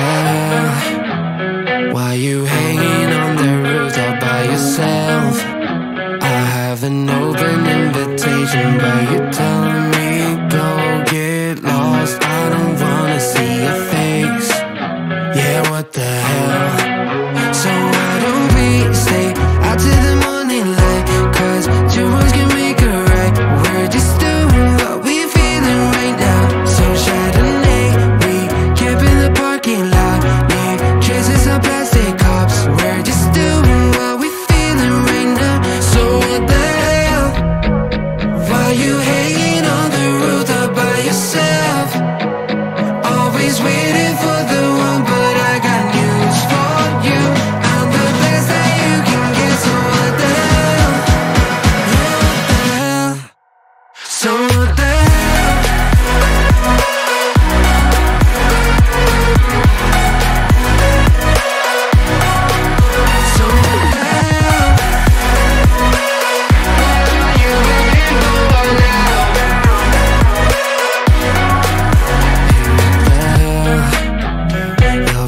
hell? Why you hanging on the roof all by yourself? I have an open invitation, but you're telling me go get lost. I don't wanna see your face. Yeah, what the hell?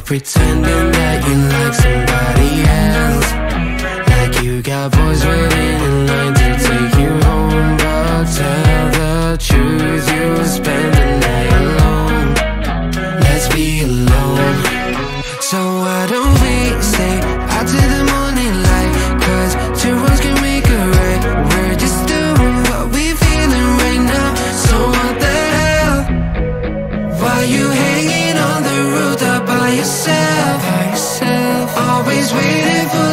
pretending that you like somebody else. Like you got boys waiting in line to take you home But tell the truth, you spend the night alone. Let's be alone. So why don't we stay waiting for